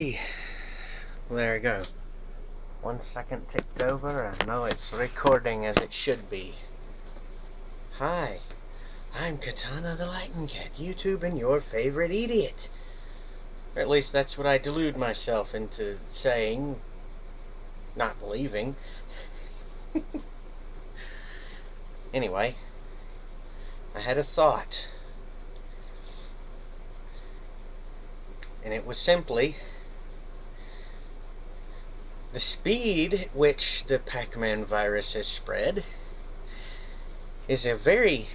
There we go. One second ticked over, and now it's recording as it should be. Hi, I'm Katana the Lightning Cat, YouTube and your favorite idiot. Or at least that's what I delude myself into saying, not believing. anyway, I had a thought. And it was simply the speed which the Pac-Man virus has spread is a very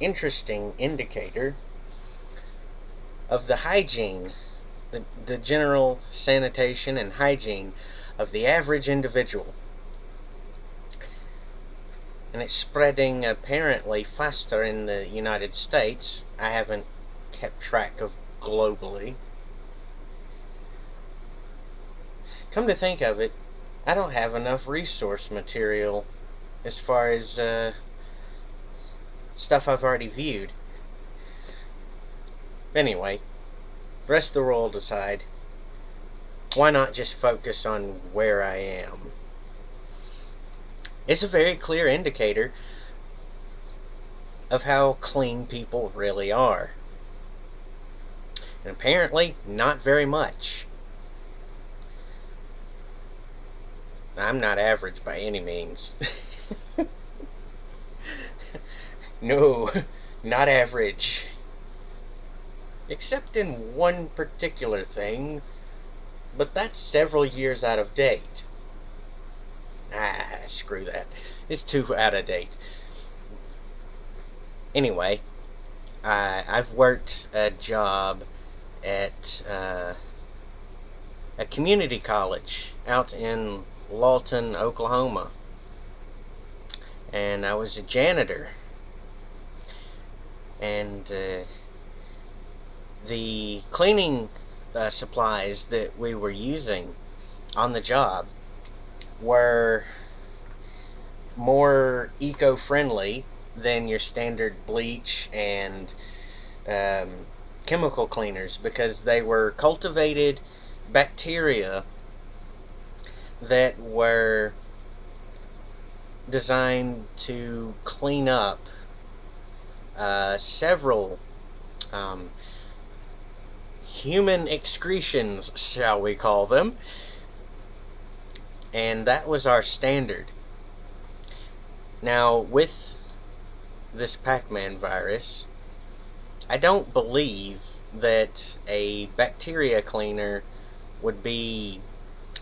interesting indicator of the hygiene, the, the general sanitation and hygiene of the average individual. And it's spreading apparently faster in the United States. I haven't kept track of globally. Come to think of it, I don't have enough resource material as far as uh, stuff I've already viewed. Anyway, rest of the world aside, why not just focus on where I am? It's a very clear indicator of how clean people really are. And apparently, not very much. I'm not average by any means. no, not average. Except in one particular thing, but that's several years out of date. Ah, screw that. It's too out of date. Anyway, I, I've worked a job at uh, a community college out in Lawton, Oklahoma. And I was a janitor. And uh, the cleaning uh, supplies that we were using on the job were more eco-friendly than your standard bleach and um, chemical cleaners because they were cultivated bacteria that were designed to clean up uh, several um, human excretions, shall we call them. And that was our standard. Now, with this Pac-Man virus, I don't believe that a bacteria cleaner would be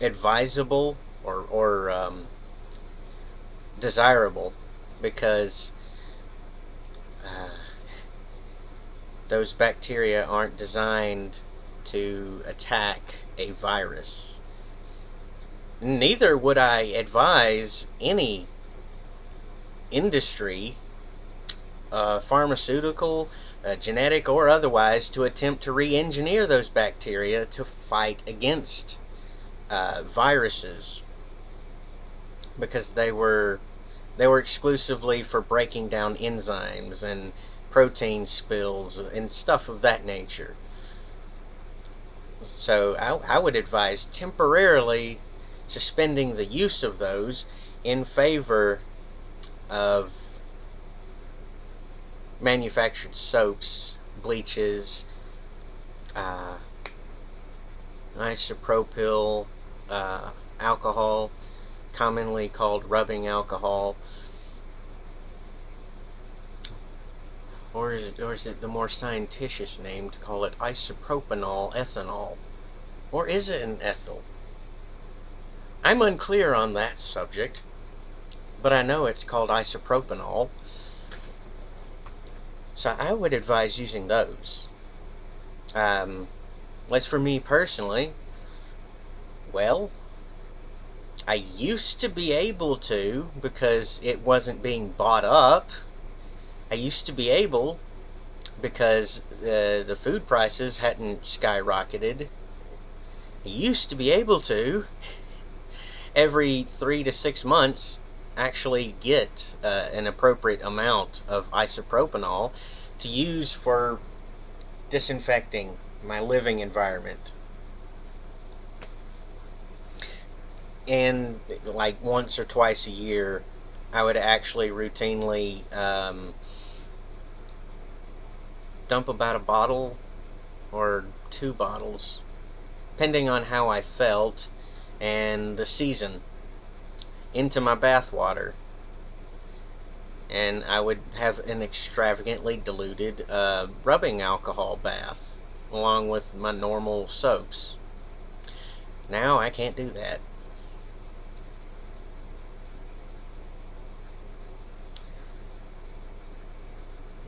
advisable or, or um, desirable because uh, those bacteria aren't designed to attack a virus. Neither would I advise any industry, uh, pharmaceutical, uh, genetic, or otherwise, to attempt to re engineer those bacteria to fight against uh, viruses because they were they were exclusively for breaking down enzymes and protein spills and stuff of that nature. So I, I would advise temporarily suspending the use of those in favor of manufactured soaps, bleaches, uh, isopropyl, uh, alcohol, commonly called rubbing alcohol. Or is, it, or is it the more scientific name to call it isopropanol ethanol? Or is it an ethyl? I'm unclear on that subject, but I know it's called isopropanol. So I would advise using those. Um, as for me personally, well, I used to be able to because it wasn't being bought up. I used to be able because the, the food prices hadn't skyrocketed. I used to be able to every three to six months actually get uh, an appropriate amount of isopropanol to use for disinfecting my living environment and like once or twice a year, I would actually routinely um, dump about a bottle or two bottles, depending on how I felt and the season, into my bath water. And I would have an extravagantly diluted uh, rubbing alcohol bath along with my normal soaps. Now I can't do that.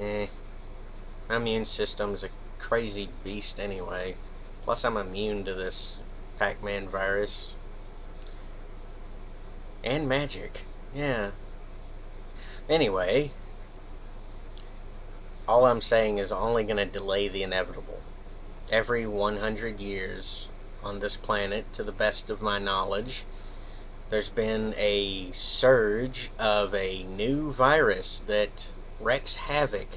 Eh. My immune system's a crazy beast anyway. Plus I'm immune to this Pac-Man virus. And magic. Yeah. Anyway, all I'm saying is only going to delay the inevitable. Every 100 years on this planet, to the best of my knowledge, there's been a surge of a new virus that wreaks havoc.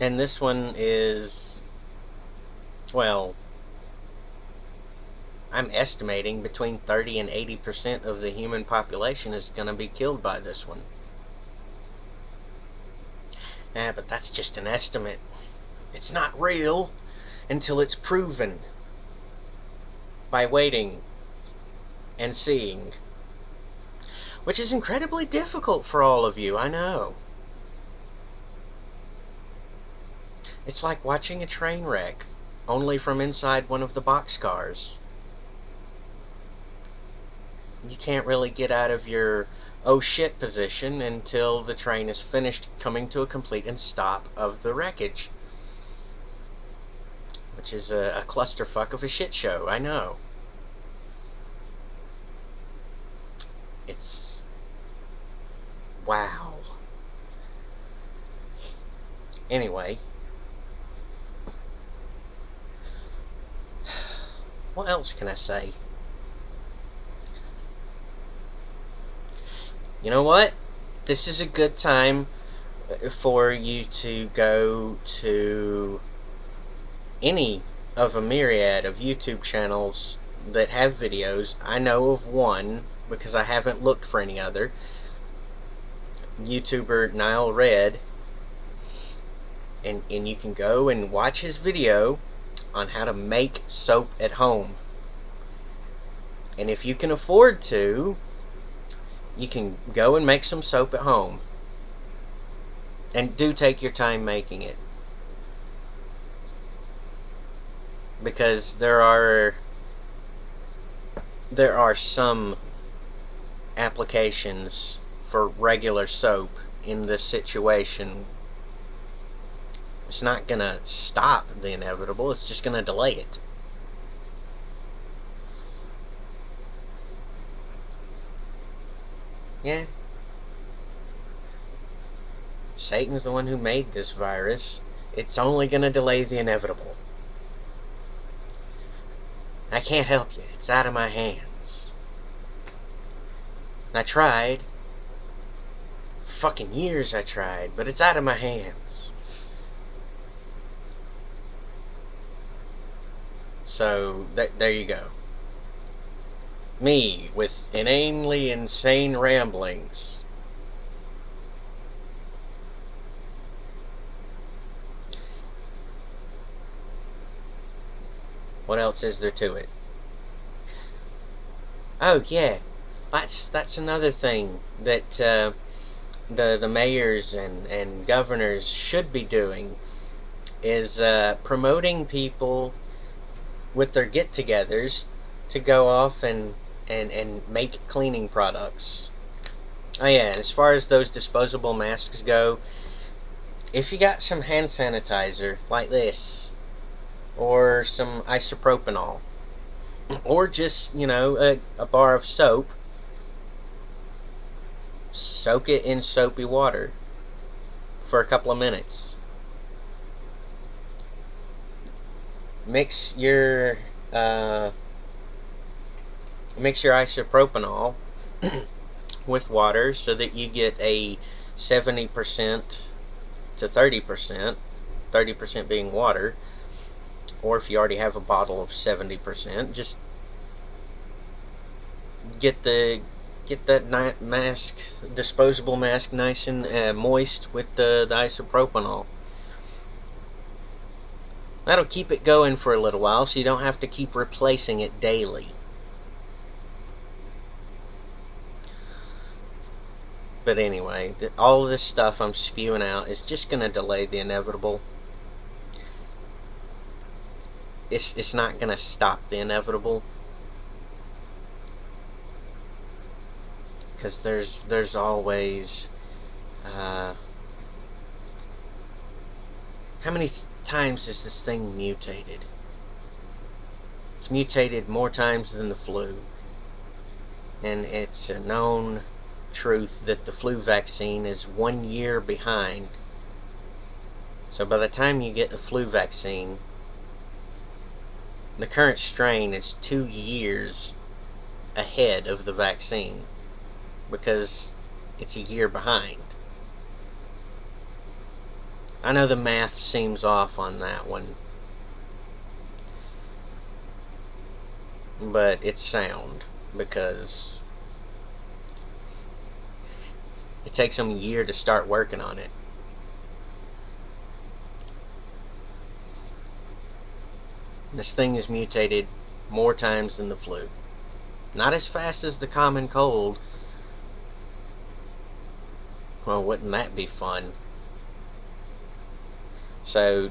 And this one is, well, I'm estimating between 30 and 80% of the human population is going to be killed by this one. Ah, but that's just an estimate. It's not real until it's proven by waiting and seeing. Which is incredibly difficult for all of you, I know. It's like watching a train wreck, only from inside one of the boxcars you can't really get out of your oh shit position until the train is finished coming to a complete and stop of the wreckage. Which is a, a clusterfuck of a shit show, I know. It's... Wow. Anyway. What else can I say? you know what? This is a good time uh, for you to go to any of a myriad of YouTube channels that have videos. I know of one because I haven't looked for any other. YouTuber NileRed. And, and you can go and watch his video on how to make soap at home. And if you can afford to, you can go and make some soap at home. And do take your time making it. Because there are there are some applications for regular soap in this situation. It's not going to stop the inevitable, it's just going to delay it. Yeah. Satan's the one who made this virus. It's only going to delay the inevitable. I can't help you. It's out of my hands. I tried. Fucking years I tried, but it's out of my hands. So, th there you go. Me, with inanely insane ramblings. What else is there to it? Oh, yeah. That's, that's another thing that uh, the, the mayors and, and governors should be doing is uh, promoting people with their get-togethers to go off and and, and make cleaning products. Oh yeah, as far as those disposable masks go, if you got some hand sanitizer like this, or some isopropanol, or just, you know, a, a bar of soap, soak it in soapy water for a couple of minutes. Mix your uh, mix your isopropanol with water so that you get a 70% to 30%, 30% being water, or if you already have a bottle of 70%, just get the get that mask, disposable mask, nice and uh, moist with the, the isopropanol. That'll keep it going for a little while, so you don't have to keep replacing it daily. But anyway, all of this stuff I'm spewing out is just going to delay the inevitable. It's, it's not going to stop the inevitable. Because there's, there's always... Uh, how many times is this thing mutated? It's mutated more times than the flu. And it's a known truth that the flu vaccine is one year behind. So by the time you get the flu vaccine, the current strain is two years ahead of the vaccine because it's a year behind. I know the math seems off on that one. But it's sound because it takes them a year to start working on it. This thing is mutated more times than the flu. Not as fast as the common cold. Well, wouldn't that be fun? So,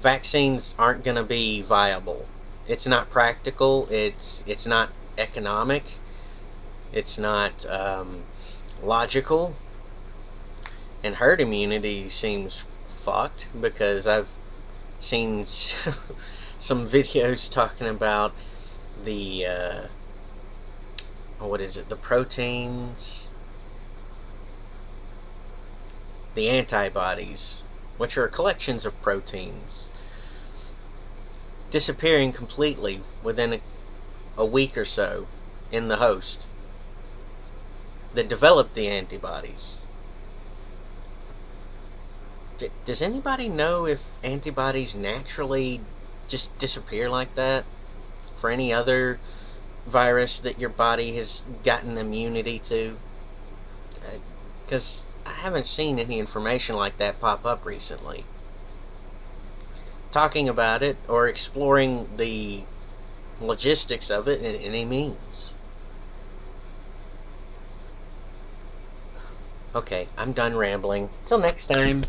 vaccines aren't going to be viable. It's not practical. It's it's not economic. It's not um, logical. And herd immunity seems fucked because I've seen some videos talking about the uh, what is it the proteins the antibodies which are collections of proteins disappearing completely within a, a week or so in the host that developed the antibodies. D does anybody know if antibodies naturally just disappear like that for any other virus that your body has gotten immunity to? Because uh, I haven't seen any information like that pop up recently. Talking about it or exploring the logistics of it in any means. Okay, I'm done rambling. Till next time.